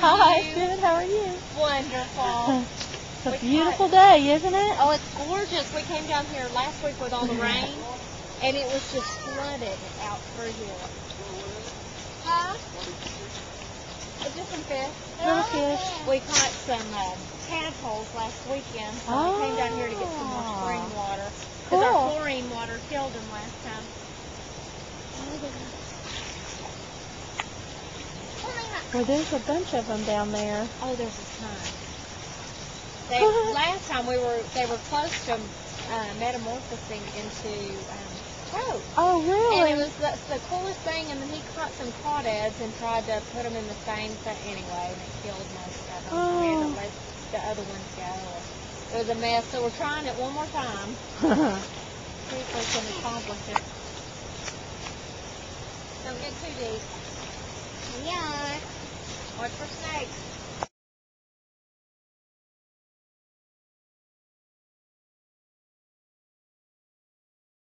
Hi, good. How are you? Wonderful. It's a We beautiful day, isn't it? Oh, it's gorgeous. We came down here last week with all the rain, and it was just flooded out through here. Huh? Uh, Just some fish. Little fish. We caught some um, tadpoles last weekend, so we came down here to get some more Oh. spring water. Because our chlorine water killed them last time. Well, there's a bunch of them down there. Oh, there's a ton. They, last time we were, they were close to uh, metamorphosing into um, toad. Oh, And really? it was the, the coolest thing, and then he caught some crawdads and tried to put them in the same thing anyway, and it killed most of them. We had Oh. to let the other ones go. It was a mess, so we're trying it one more time. See if we can accomplish it. Don't get too deep. Watch for snakes.